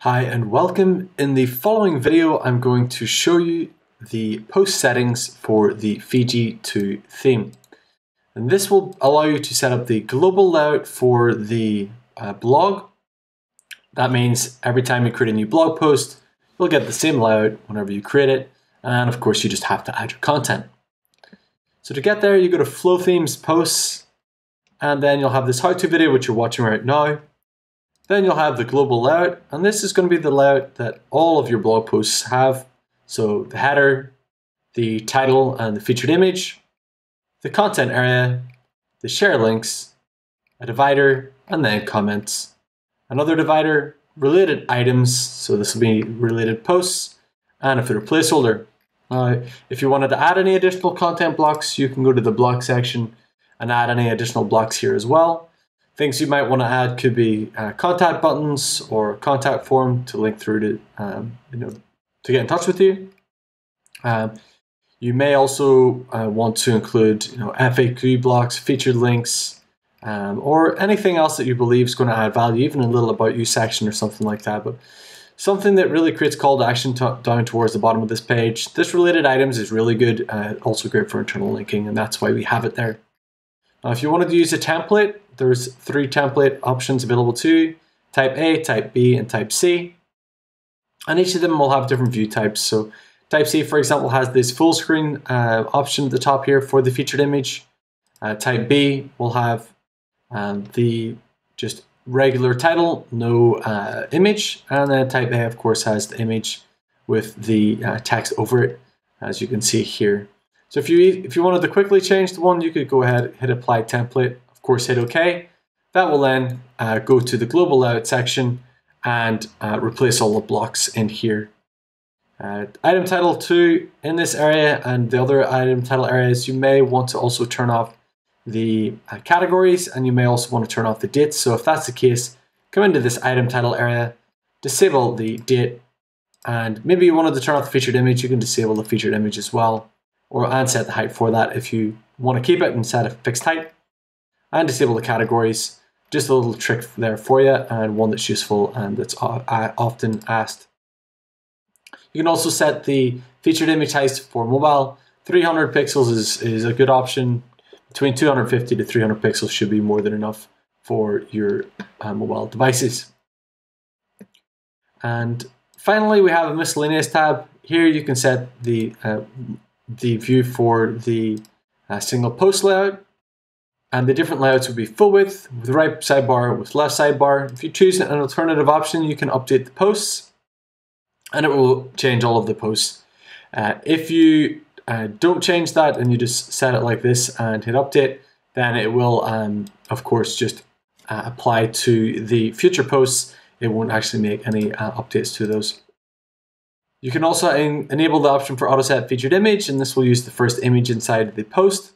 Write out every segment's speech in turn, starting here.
Hi and welcome. In the following video I'm going to show you the post settings for the Fiji 2 theme. And this will allow you to set up the global layout for the uh, blog. That means every time you create a new blog post, you'll get the same layout whenever you create it. And of course you just have to add your content. So to get there, you go to Flothemes Posts, and then you'll have this how-to video which you're watching right now. Then you'll have the global layout, and this is going to be the layout that all of your blog posts have. So the header, the title and the featured image, the content area, the share links, a divider, and then comments. Another divider, related items, so this will be related posts, and a footer placeholder. Now, if you wanted to add any additional content blocks, you can go to the block section and add any additional blocks here as well. Things you might want to add could be uh, contact buttons or contact form to link through to um, you know to get in touch with you. Um, you may also uh, want to include you know FAQ blocks, featured links, um, or anything else that you believe is going to add value, even a little about you section or something like that. But something that really creates call to action down towards the bottom of this page. This related items is really good, uh, also great for internal linking, and that's why we have it there. Now, if you wanted to use a template, there's three template options available to you, type A, type B, and type C. And each of them will have different view types. So type C, for example, has this full screen uh, option at the top here for the featured image. Uh, type B will have um, the just regular title, no uh, image. And then type A, of course, has the image with the uh, text over it, as you can see here. So if you if you wanted to quickly change the one, you could go ahead, hit apply template, course hit OK. That will then uh, go to the global layout section and uh, replace all the blocks in here. Uh, item title 2 in this area and the other item title areas, you may want to also turn off the uh, categories and you may also want to turn off the dates. So if that's the case, come into this item title area, disable the date, and maybe you wanted to turn off the featured image, you can disable the featured image as well or and set the height for that if you want to keep it and set a fixed height and disable the categories. Just a little trick there for you and one that's useful and that's often asked. You can also set the featured image height for mobile. 300 pixels is, is a good option. Between 250 to 300 pixels should be more than enough for your uh, mobile devices. And finally we have a miscellaneous tab. Here you can set the uh, the view for the uh, single post layout. And the different layouts would be full width, with right sidebar, with left sidebar. If you choose an alternative option, you can update the posts and it will change all of the posts. Uh, if you uh, don't change that and you just set it like this and hit update, then it will, um, of course, just uh, apply to the future posts. It won't actually make any uh, updates to those. You can also en enable the option for auto set featured image, and this will use the first image inside the post.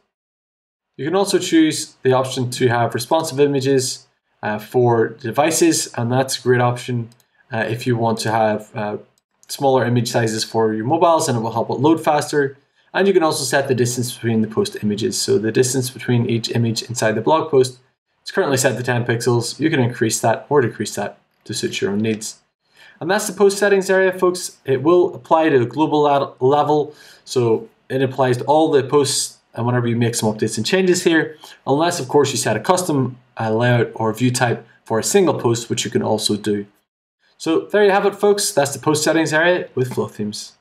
You can also choose the option to have responsive images uh, for devices, and that's a great option uh, if you want to have uh, smaller image sizes for your mobiles, and it will help it load faster. And you can also set the distance between the post images. So the distance between each image inside the blog post is currently set to 10 pixels. You can increase that or decrease that to suit your own needs. And that's the post settings area, folks. It will apply to a global level. So it applies to all the posts and whenever you make some updates and changes here, unless of course you set a custom uh, layout or view type for a single post, which you can also do. So there you have it, folks. That's the post settings area with Flothemes.